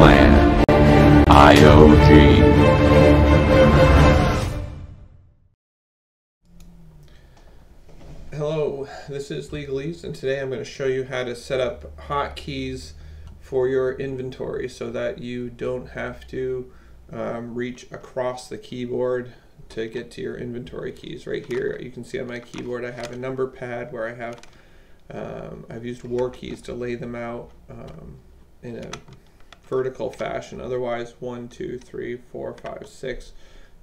Clan. IOG. Hello, this is Legalese, and today I'm going to show you how to set up hotkeys for your inventory so that you don't have to um, reach across the keyboard to get to your inventory keys. Right here, you can see on my keyboard I have a number pad where I have um, I've used WarKeys to lay them out um, in a vertical fashion. Otherwise, one, two, three, four, five, six,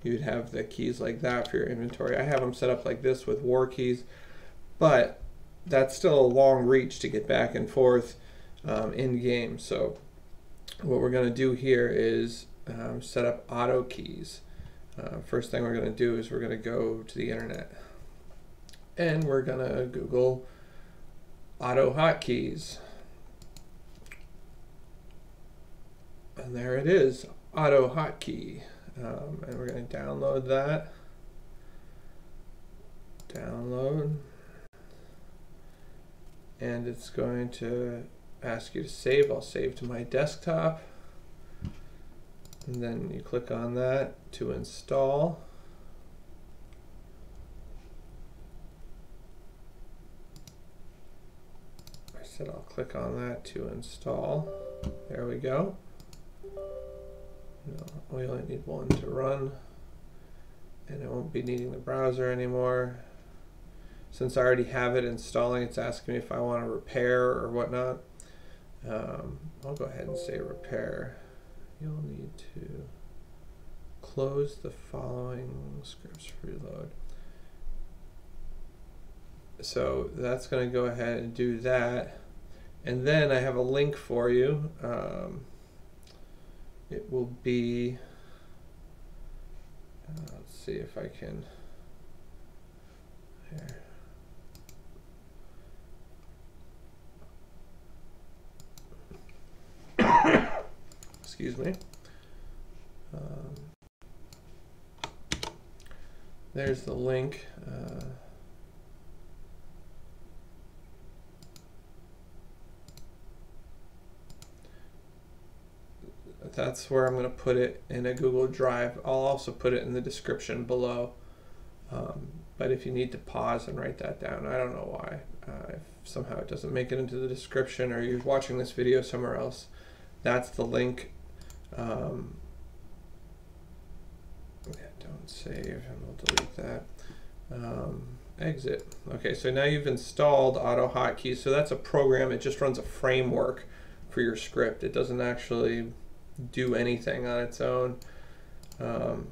you'd have the keys like that for your inventory. I have them set up like this with WarKeys, but that's still a long reach to get back and forth um, in game. So what we're going to do here is um, set up auto keys. Uh, first thing we're going to do is we're going to go to the internet and we're going to Google AutoHotkeys. And there it is, AutoHotkey. Um, and we're going to download that. Download. And it's going to ask you to save. I'll save to my desktop. And then you click on that to install. I said I'll click on that to install. There we go. No, we only need one to run and it won't be needing the browser anymore. Since I already have it installing, it's asking me if I want to repair or whatnot. Um, I'll go ahead and say repair. You'll need to close the following scripts reload. So that's going to go ahead and do that. And then I have a link for you. Um, it will be, uh, let's see if I can, here. Excuse me. Um, there's the link. Uh, that's where I'm going to put it in a Google Drive. I'll also put it in the description below. Um, but if you need to pause and write that down, I don't know why. Uh, if somehow it doesn't make it into the description or you're watching this video somewhere else, that's the link. Um, yeah, don't save, and we'll delete that. Um, exit. Okay, so now you've installed AutoHotkeys. So that's a program. It just runs a framework for your script. It doesn't actually do anything on its own. Um,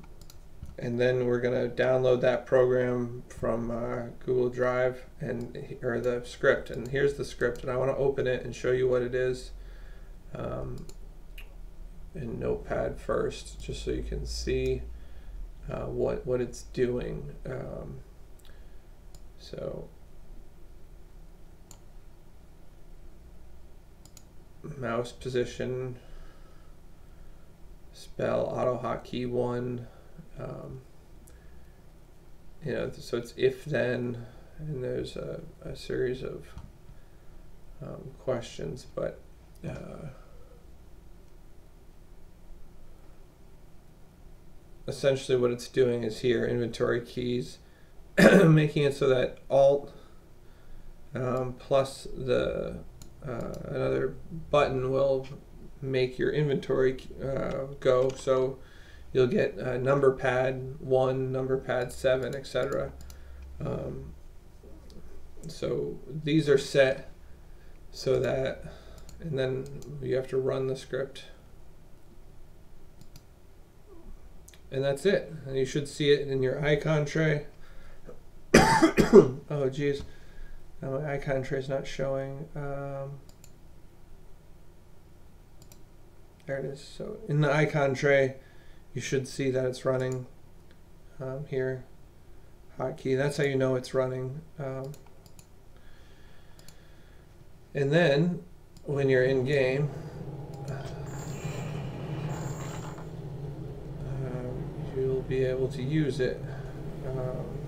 and then we're going to download that program from uh, Google Drive and or the script. And here's the script, and I want to open it and show you what it is um, in Notepad first, just so you can see uh, what what it's doing. Um, so mouse position spell AutoHotkey one. Um, you know, so it's if then, and there's a, a series of um, questions, but uh, essentially what it's doing is here inventory keys, making it so that alt um, plus the uh, another button will make your inventory uh, go. So you'll get number pad 1, number pad 7, etc. Um, so these are set so that, and then you have to run the script. And that's it. And you should see it in your icon tray. oh, geez. Now my icon tray is not showing. Um, There it is. So in the icon tray, you should see that it's running um, here. Hotkey, that's how you know it's running. Um, and then when you're in game, um, you'll be able to use it. Um,